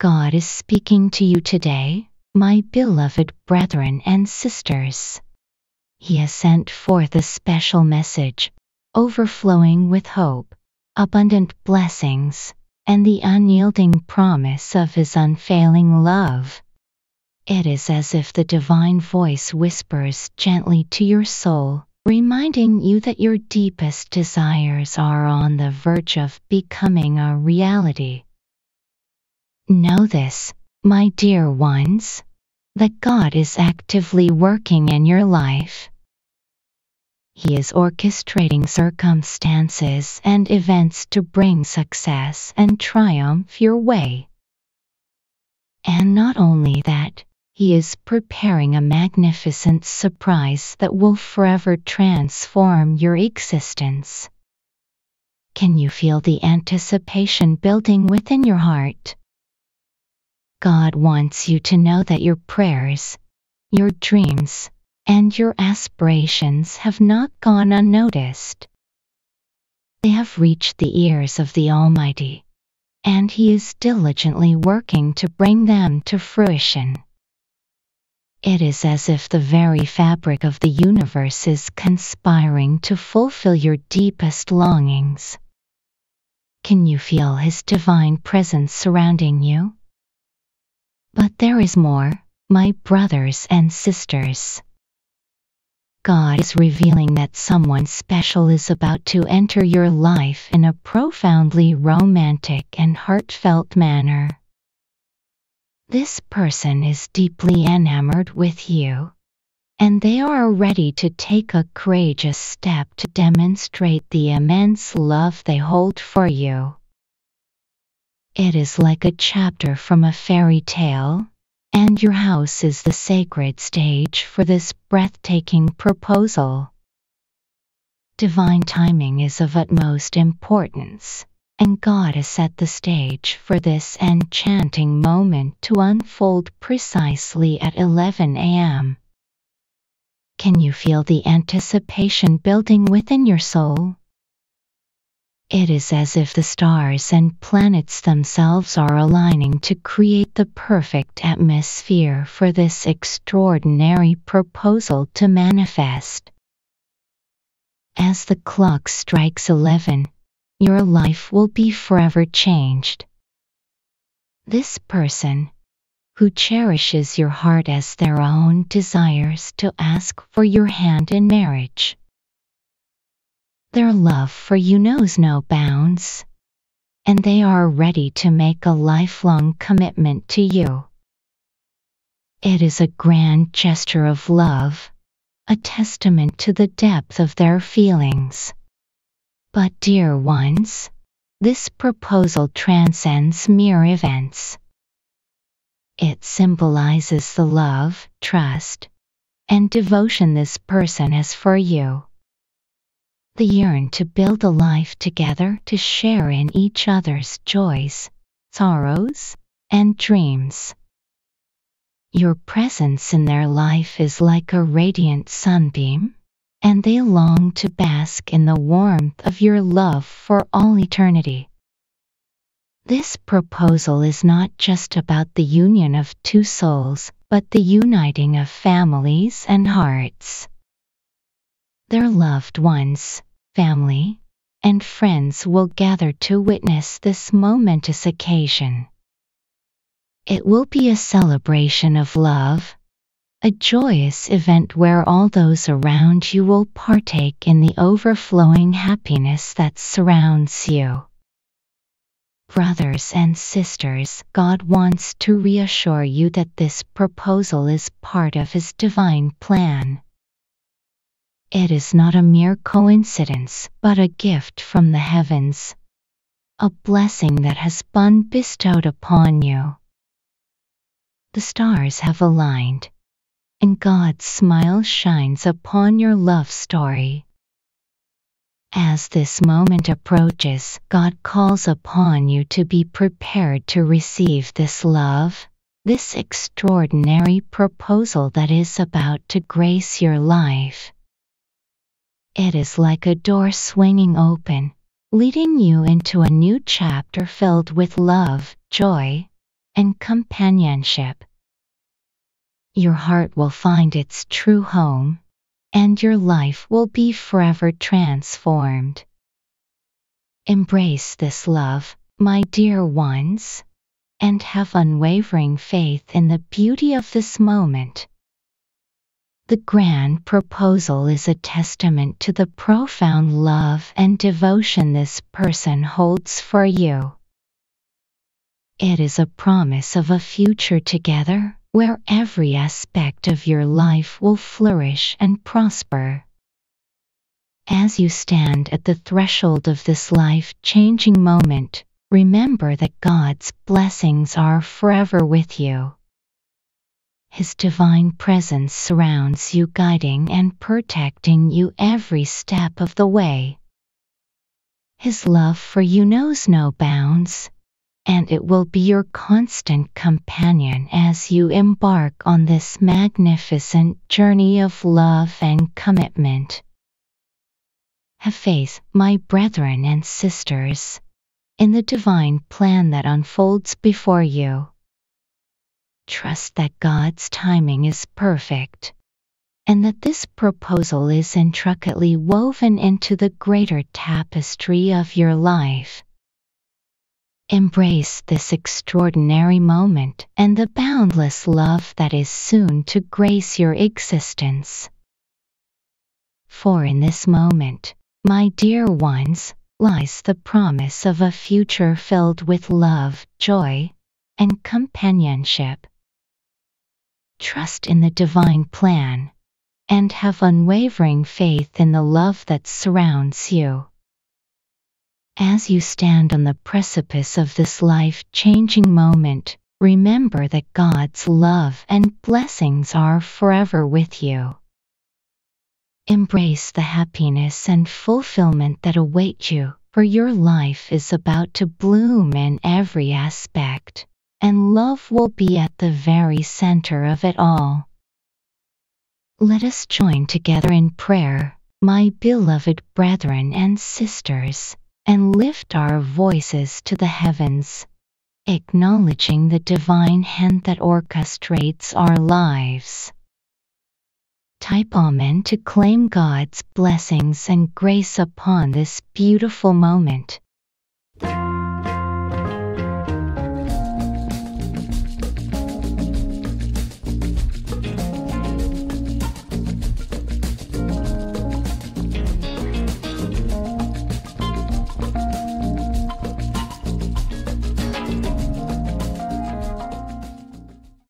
God is speaking to you today, my beloved brethren and sisters. He has sent forth a special message, overflowing with hope, abundant blessings, and the unyielding promise of His unfailing love. It is as if the divine voice whispers gently to your soul, reminding you that your deepest desires are on the verge of becoming a reality. Know this, my dear ones, that God is actively working in your life. He is orchestrating circumstances and events to bring success and triumph your way. And not only that, he is preparing a magnificent surprise that will forever transform your existence. Can you feel the anticipation building within your heart? God wants you to know that your prayers, your dreams, and your aspirations have not gone unnoticed. They have reached the ears of the Almighty, and He is diligently working to bring them to fruition. It is as if the very fabric of the universe is conspiring to fulfill your deepest longings. Can you feel His divine presence surrounding you? But there is more, my brothers and sisters. God is revealing that someone special is about to enter your life in a profoundly romantic and heartfelt manner. This person is deeply enamored with you, and they are ready to take a courageous step to demonstrate the immense love they hold for you. It is like a chapter from a fairy tale, and your house is the sacred stage for this breathtaking proposal. Divine timing is of utmost importance, and God has set the stage for this enchanting moment to unfold precisely at 11 a.m. Can you feel the anticipation building within your soul? It is as if the stars and planets themselves are aligning to create the perfect atmosphere for this extraordinary proposal to manifest. As the clock strikes 11, your life will be forever changed. This person, who cherishes your heart as their own, desires to ask for your hand in marriage. Their love for you knows no bounds, and they are ready to make a lifelong commitment to you. It is a grand gesture of love, a testament to the depth of their feelings. But, dear ones, this proposal transcends mere events. It symbolizes the love, trust, and devotion this person has for you. They yearn to build a life together to share in each other's joys, sorrows, and dreams. Your presence in their life is like a radiant sunbeam, and they long to bask in the warmth of your love for all eternity. This proposal is not just about the union of two souls, but the uniting of families and hearts. Their loved ones, family, and friends will gather to witness this momentous occasion. It will be a celebration of love, a joyous event where all those around you will partake in the overflowing happiness that surrounds you. Brothers and sisters, God wants to reassure you that this proposal is part of His divine plan. It is not a mere coincidence, but a gift from the heavens. A blessing that has been bestowed upon you. The stars have aligned, and God's smile shines upon your love story. As this moment approaches, God calls upon you to be prepared to receive this love, this extraordinary proposal that is about to grace your life. It is like a door swinging open, leading you into a new chapter filled with love, joy, and companionship. Your heart will find its true home, and your life will be forever transformed. Embrace this love, my dear ones, and have unwavering faith in the beauty of this moment. The grand proposal is a testament to the profound love and devotion this person holds for you. It is a promise of a future together where every aspect of your life will flourish and prosper. As you stand at the threshold of this life changing moment, remember that God's blessings are forever with you. His divine presence surrounds you, guiding and protecting you every step of the way. His love for you knows no bounds, and it will be your constant companion as you embark on this magnificent journey of love and commitment. Have faith, my brethren and sisters, in the divine plan that unfolds before you. Trust that God's timing is perfect and that this proposal is intricately woven into the greater tapestry of your life. Embrace this extraordinary moment and the boundless love that is soon to grace your existence. For in this moment, my dear ones, lies the promise of a future filled with love, joy, and companionship. Trust in the divine plan and have unwavering faith in the love that surrounds you. As you stand on the precipice of this life changing moment, remember that God's love and blessings are forever with you. Embrace the happiness and fulfillment that await you, for your life is about to bloom in every aspect, and love will be at the very center of it all. Let us join together in prayer, my beloved brethren and sisters and lift our voices to the heavens, acknowledging the divine hand that orchestrates our lives. Type Amen to claim God's blessings and grace upon this beautiful moment.